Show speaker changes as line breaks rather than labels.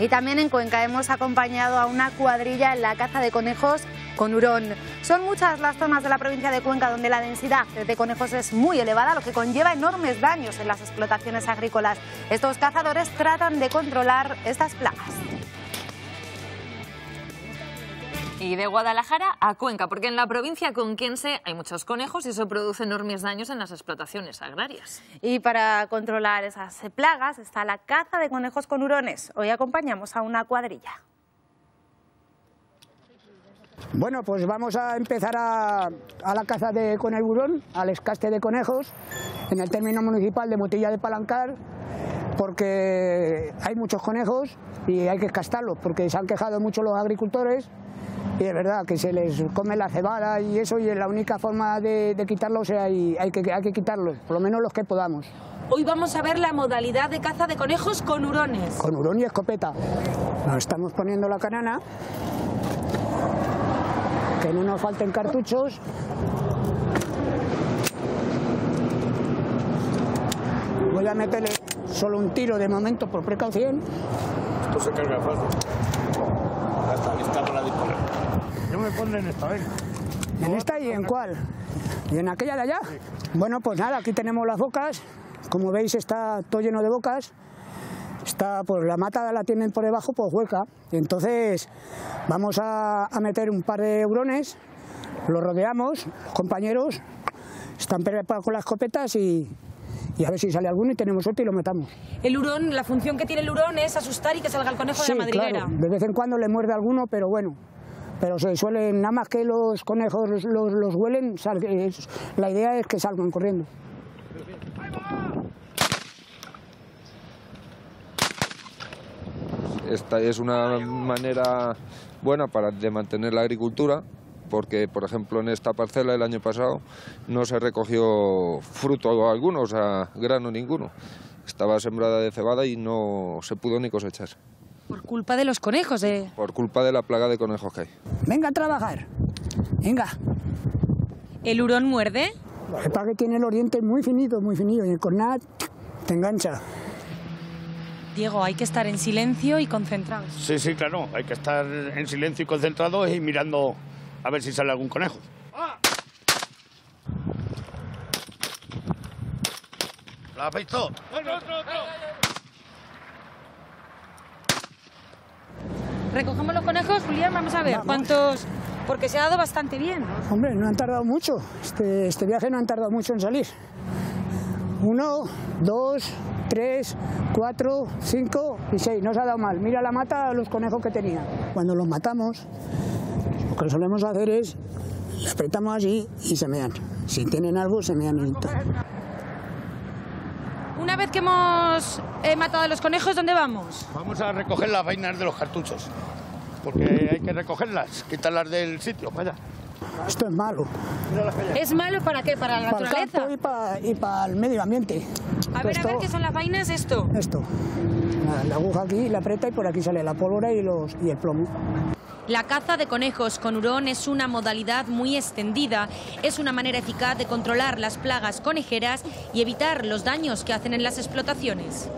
Y también en Cuenca hemos acompañado a una cuadrilla en la caza de conejos con hurón. Son muchas las zonas de la provincia de Cuenca donde la densidad de conejos es muy elevada, lo que conlleva enormes daños en las explotaciones agrícolas. Estos cazadores tratan de controlar estas plagas.
Y de Guadalajara a Cuenca, porque en la provincia conquense hay muchos conejos y eso produce enormes daños en las explotaciones agrarias.
Y para controlar esas plagas está la caza de conejos con hurones. Hoy acompañamos a una cuadrilla.
Bueno, pues vamos a empezar a, la caza de, con el hurón, al escaste de conejos, en el término municipal de Motilla de Palancar, porque hay muchos conejos y hay que escastarlos, porque se han quejado mucho los agricultores y es verdad que se les come la cebada y eso y es la única forma de, quitarlos sea, hay, que, hay que quitarlos, por lo menos los que podamos.
Hoy vamos a ver la modalidad de caza de conejos con hurones.
Con hurón y escopeta. Nos estamos poniendo la canana, que no nos falten cartuchos. Voy a meterle solo un tiro de momento por precaución.
Esto se carga fácil. Ya está lista para disparar. Yo me pondré en esta, vez.
¿En esta y en cuál? ¿Y en aquella de allá? Bueno, pues nada, aquí tenemos las bocas. Como veis está todo lleno de bocas. Está, pues la mata la tienen por debajo, pues hueca. Y entonces vamos a, meter un par de hurones, los rodeamos, los compañeros, están preparados con las escopetas y, y a ver si sale alguno y tenemos suerte y lo metamos.
El hurón, la función que tiene el hurón es asustar y que salga el conejo de la madriguera.
Claro. De vez en cuando le muerde alguno, pero bueno, pero se suelen, nada más que los conejos los, huelen, la idea es que salgan corriendo.
Esta es una manera buena para de mantener la agricultura, porque por ejemplo en esta parcela el año pasado no se recogió fruto alguno, o sea, grano ninguno. Estaba sembrada de cebada y no se pudo ni cosechar.
Por culpa de los conejos, ¿eh?
Por culpa de la plaga de conejos que hay.
Venga a trabajar. Venga.
¿El hurón muerde?
El que tiene el oriente muy finito, muy finito, y el cornat te engancha.
Diego, hay que estar en silencio y concentrados.
Sí, sí, claro. Hay que estar en silencio y concentrados y mirando a ver si sale algún conejo. ¿La has visto? ¡Otro, otro, otro!
Recogemos los conejos, Julián, vamos a ver cuántos... Porque se ha dado bastante bien.
Hombre, no han tardado mucho. Este, este viaje no han tardado mucho en salir. Uno, dos, tres, cuatro, cinco y seis. No se ha dado mal. Mira la mata a los conejos que tenía. Cuando los matamos, lo que solemos hacer es, le apretamos así y se mean. Si tienen algo, se mean.
Una vez que hemos eh, matado a los conejos, ¿dónde vamos?
Vamos a recoger las vainas de los cartuchos. Porque hay que recogerlas, quitarlas del sitio, vaya.
Esto es malo.
¿Es malo para qué? ¿Para la naturaleza?
Para el y para, el medio ambiente.
A ver, a ver, ¿qué son las vainas esto?
Esto. La, aguja aquí, la aprieta y por aquí sale la pólvora y, los, y el plomo.
La caza de conejos con hurón es una modalidad muy extendida. Es una manera eficaz de controlar las plagas conejeras y evitar los daños que hacen en las explotaciones.